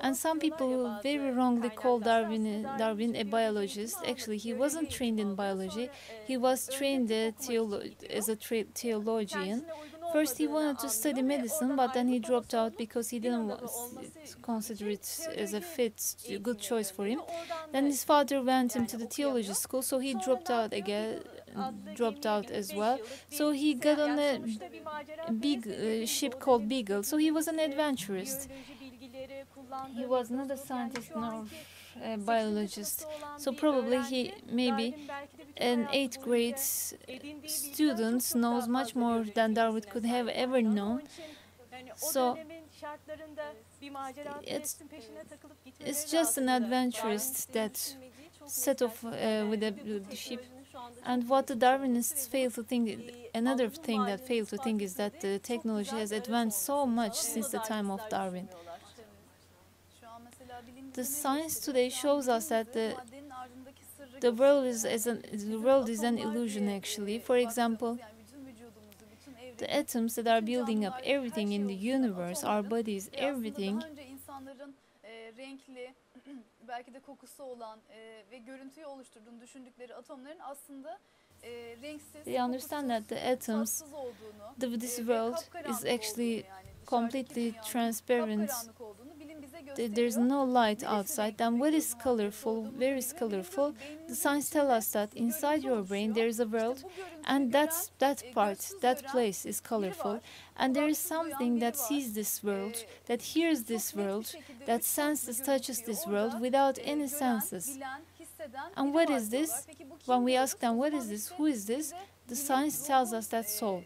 And some people very wrongly call Darwin, Darwin a biologist. Actually, he wasn't trained in biology. He was trained as a theologian. First, he wanted to study medicine, but then he dropped out because he didn't consider it as a fit, good choice for him. Then his father went him to the theology school, so he dropped out again, dropped out as well. So he got on a big uh, ship called Beagle. So he was an adventurist. He was not a scientist nor a biologist. So probably he maybe an eighth grade student knows much more than Darwin could have ever known. So it's, it's just an adventurist that set off uh, with the ship. And what the Darwinists fail to think, another thing that fail to think is that the technology has advanced so much since the time of Darwin. The science today shows us that the the world is an the world is an illusion actually. For example, the atoms that are building up everything in the universe, our bodies, everything. belki de kokusu olan ve görüntüyü oluşturduğunu düşündükleri atomların aslında They understand that the atoms, the, this world is actually completely transparent there's no light outside, then what is colorful, where is colorful? The science tell us that inside your brain there is a world, and that's that part, that place is colorful, and there is something that sees this world, that hears this world, that senses, touches this world without any senses. And what is this? When we ask them, what is this? Who is this? The science tells us that soul.